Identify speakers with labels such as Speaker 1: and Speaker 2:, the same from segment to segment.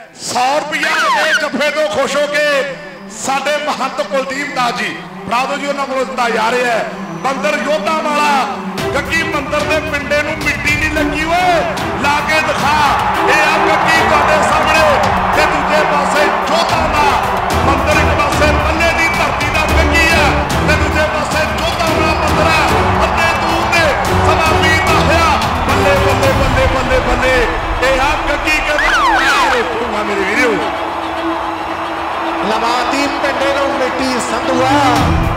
Speaker 1: 100 ਰੁਪਇਆ ਦੇ ਜੱਫੇ ਤੋਂ ਖੁਸ਼ ਹੋ ਕੇ ਸਾਡੇ ਮਹੰਤ ਕੁਲਦੀਪ ਦਾਸ ਜੀ ਬਰਾਦੋ ਜੀ, ਉਹਨਾਂ ਕੋਲੋਂ ਦਿੱਤਾ ਜਾ ਰਿਹਾ ਹੈ। ਮੰਦਰ ਯੋਧਾ ਵਾਲਾ
Speaker 2: Lavatim Pendrera un metí, Sanduá.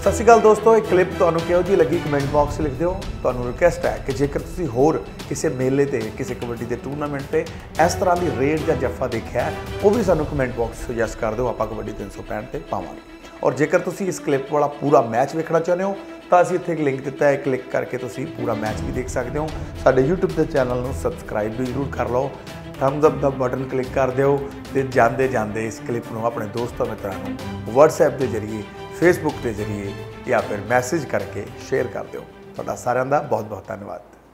Speaker 3: ਸਤਿ ਸ਼੍ਰੀ ਅਕਾਲ ਦੋਸਤੋ, ਇਹ ਕਲਿੱਪ ਤੁਹਾਨੂੰ ਕਿਹੋ ਜੀ ਲੱਗੀ ਕਮੈਂਟ ਬਾਕਸ 'ਚ ਲਿਖ ਦਿਓ ਤੁਹਾਨੂੰ ਰਿਕੁਐਸਟ ਹੈ ਕਿ ਜੇਕਰ ਤੁਸੀਂ ਹੋਰ ਕਿਸੇ ਮੇਲੇ ਤੇ, ਕਿਸੇ ਕਬੱਡੀ ਦੇ ਟੂਰਨਾਮੈਂਟ ਤੇ ਇਸ ਤਰ੍ਹਾਂ ਦੀ ਰੇਡ ਜਾਂ ਜੱਫਾ ਦੇਖਿਆ ਉਹ ਵੀ ਸਾਨੂੰ ਕਮੈਂਟ ਬਾਕਸ ਸੁਜੈਸਟ ਕਰ ਦਿਓ, ਆਪਾਂ ਕਬੱਡੀ 365 ਤੇ ਪਾਵਾਂਗੇ। ਔਰ ਜੇਕਰ ਤੁਸੀਂ ਇਸ ਕਲਿੱਪ ਵਾਲਾ ਪੂਰਾ ਮੈਚ ਵੇਖਣਾ ਚਾਹੁੰਦੇ ਹੋ, ਤਾਂ ਅਸੀਂ ਇੱਥੇ ਇੱਕ ਲਿੰਕ ਦਿੱਤਾ ਹੈ ਕਲਿੱਕ ਕਰਕੇ ਤੁਸੀਂ ਪੂਰਾ ਮੈਚ ਵੀ ਦੇਖ ਸਕਦੇ ਹੋ। ਸਾਡੇ YouTube ਦੇ ਚੈਨਲ ਨੂੰ ਸਬਸਕ੍ਰਾਈਬ ਵੀ ਜ਼ਰੂਰ ਕਰ ਲਓ। ਥੰਬਸ ਅਪ ਦਾ ਬਟਨ ਕਲਿੱਕ ਕਰ ਦਿਓ ਤੇ ਜਾਂਦੇ ਜਾਂਦੇ ਇਸ ਕਲਿੱਪ ਨੂੰ ਆਪਣੇ ਦੋਸਤਾਂ ਮਿੱਤਰਾਂ ਨੂੰ WhatsApp ਦੇ ਜ਼ਰੀਏ ਫੇਸਬੁੱਕ ਦੇ ਜ਼ਰੀਏ ਜਾਂ ਫਿਰ ਮੈਸੇਜ ਕਰਕੇ ਸ਼ੇਅਰ ਕਰ ਦਿਓ। ਤੁਹਾਡਾ ਸਾਰਿਆਂ ਦਾ ਬਹੁਤ ਬਹੁਤ ਧੰਨਵਾਦ।